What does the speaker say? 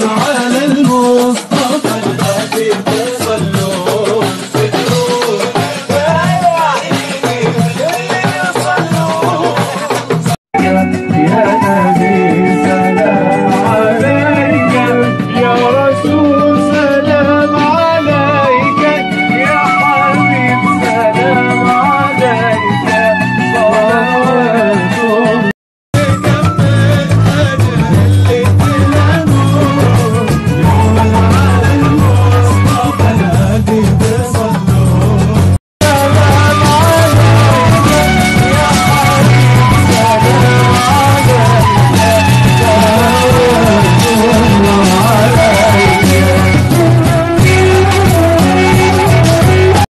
على المصطفى الحبيب